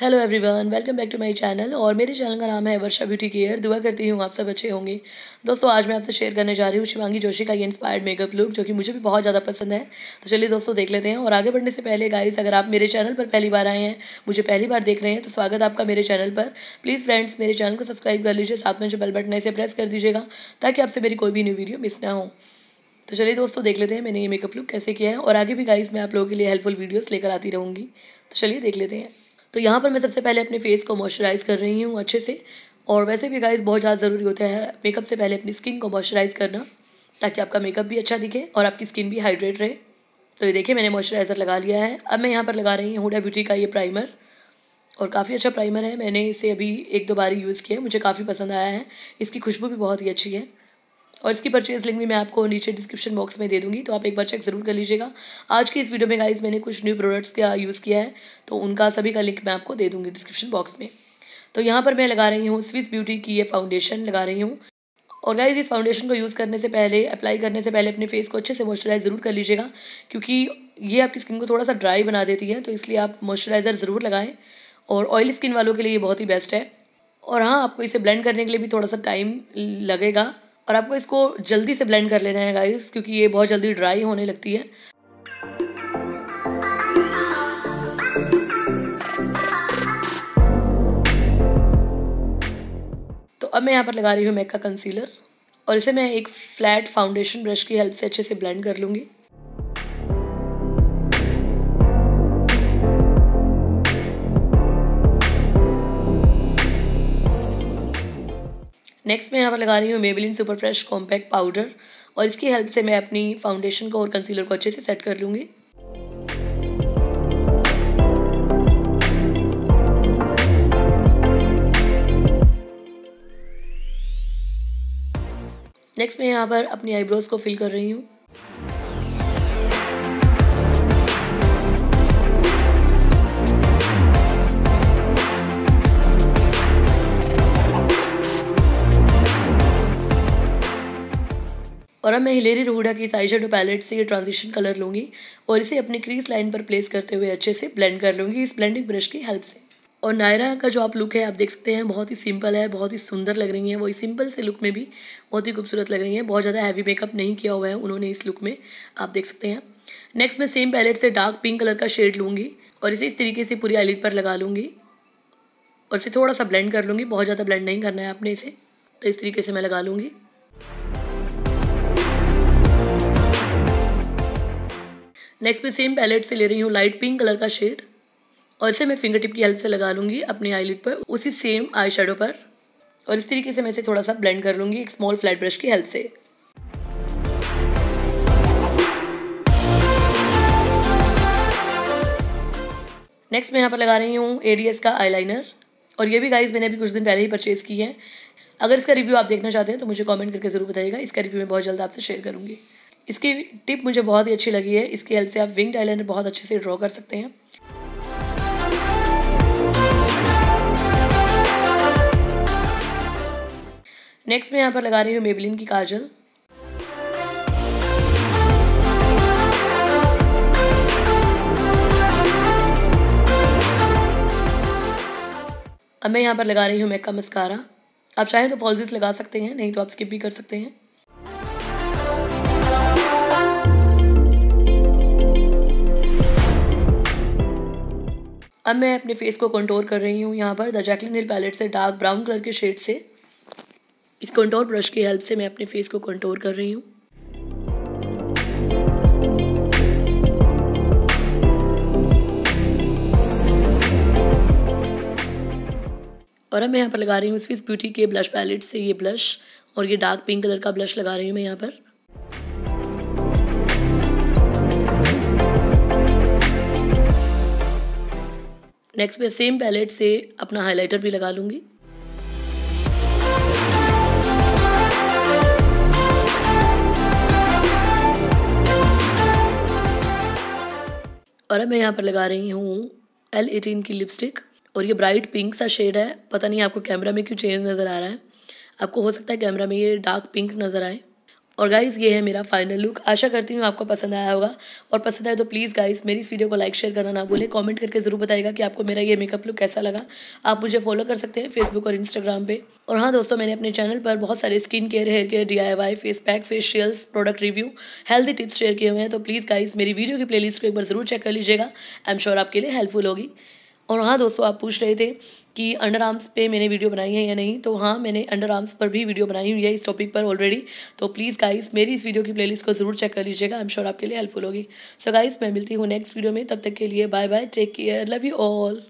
Hello everyone welcome back to my channel और मेरे channel का नाम है वर्षा ब्यूटी केयर। दुआ करती हूँ आप सब अच्छे होंगे। दोस्तों, आज मैं आपसे शेयर करने जा रही हूँ शिवांगी जोशी का ये इंस्पायर्ड मेकअप लुक जो कि मुझे भी बहुत ज़्यादा पसंद है। तो चलिए दोस्तों, देख लेते हैं और आगे बढ़ने से पहले गाइस अगर आप मेरे चैनल पर पहली बार आए हैं, मुझे पहली बार देख रहे हैं तो स्वागत आपका मेरे चैनल पर। प्लीज़ फ्रेंड्स मेरे चैनल को सब्सक्राइब कर लीजिए, साथ में जो बेल बटन है इसे प्रेस कर दीजिएगा, ताकि आपसे मेरी कोई भी न्यू वीडियो मिस ना हो। तो चलिए दोस्तों, देख लेते हैं मैंने ये मेकअप लुक कैसे किया है और आगे भी गाइस मैं आप लोगों के लिए हेल्पफुल वीडियोस लेकर आती रहूँगी। तो चलिए देख लेते हैं। तो यहाँ पर मैं सबसे पहले अपने फेस को मॉइस्चराइज़ कर रही हूँ अच्छे से। और वैसे भी गाइस बहुत ज़्यादा ज़रूरी होता है मेकअप से पहले अपनी स्किन को मॉइस्चराइज़ करना, ताकि आपका मेकअप भी अच्छा दिखे और आपकी स्किन भी हाइड्रेट रहे। तो ये देखिए, मैंने मॉइस्चराइज़र लगा लिया है। अब मैं यहाँ पर लगा रही हूँ हुडा ब्यूटी का ये प्राइमर और काफ़ी अच्छा प्राइमर है। मैंने इसे अभी एक दो बार यूज़ किया मुझे काफ़ी पसंद आया है। इसकी खुशबू भी बहुत ही अच्छी है। और इसकी परचेज लिंक भी मैं आपको नीचे डिस्क्रिप्शन बॉक्स में दे दूँगी तो आप एक बार चेक ज़रूर कर लीजिएगा। आज की इस वीडियो में गाइज़ मैंने कुछ न्यू प्रोडक्ट्स का यूज़ किया है तो उनका सभी का लिंक मैं आपको दे दूँगी डिस्क्रिप्शन बॉक्स में। तो यहाँ पर मैं लगा रही हूँ स्विस ब्यूटी की ये फाउंडेशन लगा रही हूँ। और गाइज़ इस फाउंडेशन को यूज़ करने से पहले अप्लाई करने से पहले अपने फेस को अच्छे से मॉइस्चराइज ज़रूर कर लीजिएगा, क्योंकि ये आपकी स्किन को थोड़ा सा ड्राई बना देती है तो इसलिए आप मॉइस्चराइज़र ज़रूर लगाएँ। और ऑयली स्किन वालों के लिए ये बहुत ही बेस्ट है। और हाँ आपको इसे ब्लेंड करने के लिए भी थोड़ा सा टाइम लगेगा। और आपको इसको जल्दी से ब्लेंड कर लेना है गाइस क्योंकि ये बहुत जल्दी ड्राई होने लगती है। तो अब मैं यहाँ पर लगा रही हूँ मैक का कंसीलर और इसे मैं एक फ्लैट फाउंडेशन ब्रश की हेल्प से अच्छे से ब्लेंड कर लूँगी। नेक्स्ट मैं यहाँ पर लगा रही हूँ Maybelline super fresh compact powder और इसकी हेल्प से मैं अपनी फाउंडेशन को और कंसीलर को अच्छे से सेट कर लूँगी। नेक्स्ट मैं यहाँ पर अपनी आईब्रोज को फिल कर रही हूँ। और अब मैं हिलेरी रोहुडा की साई शेडो पैलेट से ये ट्रांजिशन कलर लूँगी और इसे अपनी क्रीज लाइन पर प्लेस करते हुए अच्छे से ब्लेंड कर लूँगी इस ब्लेंडिंग ब्रश की हेल्प से। और नायरा का जो आप लुक है, आप देख सकते हैं, बहुत ही सिंपल है, बहुत ही सुंदर लग रही है। वही सिंपल से लुक में भी बहुत ही खूबसूरत लग रही है। बहुत ज़्यादा हैवी मेकअप नहीं किया हुआ है उन्होंने इस लुक में, आप देख सकते हैं। नेक्स्ट मैं सेम पैलेट से डार्क पिंक कलर का शेड लूँगी और इसे इस तरीके से पूरी आईलिड पर लगा लूँगी और इसे थोड़ा सा ब्लेंड कर लूँगी। बहुत ज़्यादा ब्लेंड नहीं करना है आपने इसे तो इस तरीके से मैं लगा लूँगी। नेक्स्ट मैं सेम पैलेट से ले रही हूँ लाइट पिंक कलर का शेड और इसे मैं फिंगर टिप की हेल्प से लगा लूँगी अपने आईलिड पर, उसी सेम आई शेडो पर। और इस तरीके से मैं इसे थोड़ा सा ब्लेंड कर लूँगी एक स्मॉल फ्लैट ब्रश की हेल्प से। नेक्स्ट मैं यहाँ पर लगा रही हूँ एडीएस का आईलाइनर और ये भी गाइज़ मैंने अभी कुछ दिन पहले ही परचेज़ की है। अगर इसका रिव्यू आप देखना चाहते हैं तो मुझे कमेंट करके ज़रूर बताइएगा, इसका रिव्यू मैं बहुत जल्द आपसे शेयर करूँगी। इसकी टिप मुझे बहुत ही अच्छी लगी है। इसकी हेल्प से आप विंग आईलाइनर बहुत अच्छे से ड्रॉ कर सकते हैं। नेक्स्ट मैं यहाँ पर लगा रही हूँ मेबलिन की काजल। अब मैं यहाँ पर लगा रही हूँ मैक का मस्कारा आप चाहें तो फॉल्सिस लगा सकते हैं, नहीं तो आप स्किप भी कर सकते हैं। अब मैं अपने फेस को कंट्रोल कर रही हूँ यहाँ पर। द जैकलिन हिल पैलेट से डार्क ब्राउन कलर के शेड से। इस कंट्रोल ब्रश की हेल्प से मैं अपने फेस को कंट्रोल कर रही हूँ। और अब मैं यहाँ पर लगा रही हूँ स्विस ब्यूटी के ब्लश पैलेट से ये ब्लश और ये डार्क पिंक कलर का ब्लश लगा रही हूँ मैं यहाँ पर। नेक्स्ट मैं सेम पैलेट से अपना हाइलाइटर भी लगा लूँगी। और अब मैं यहाँ पर लगा रही हूँ एल एटीन की लिपस्टिक और ये ब्राइट पिंक सा शेड है। पता नहीं आपको कैमरा में क्यों चेंज नज़र आ रहा है। आपको हो सकता है कैमरा में ये डार्क पिंक नज़र आए। और गाइज़ ये है मेरा फाइनल लुक आशा करती हूँ आपको पसंद आया होगा. और पसंद आए तो प्लीज़ गाइज़ मेरी इस वीडियो को लाइक शेयर करना ना भूलें. कमेंट करके ज़रूर बताएगा कि आपको मेरा ये मेकअप लुक कैसा लगा. आप मुझे फॉलो कर सकते हैं फेसबुक और इंस्टाग्राम पर और हाँ दोस्तों, मैंने अपने चैनल पर बहुत सारे skin care hair care D I Y face pack facials product review healthy tips share किए हुए हैं. तो प्लीज़ गाइज़ मेरी वीडियो की प्ले को एक बार ज़रूर चेक कर लीजिएगा. आई एम श्योर आपके लिए हेल्पफुल होगी. और हाँ दोस्तों आप पूछ रहे थे कि अंडर आर्म्स पे मैंने वीडियो बनाई है या नहीं तो हाँ मैंने अंडर आर्म्स पर भी वीडियो बनाई हुई है इस टॉपिक पर ऑलरेडी तो प्लीज़ गाइस मेरी इस वीडियो की प्लेलिस्ट को ज़रूर चेक कर लीजिएगा आई एम श्योर आपके लिए हेल्पफुल होगी। सो गाइस मैं मिलती हूँ नेक्स्ट वीडियो में, तब तक के लिए bye bye take care love you all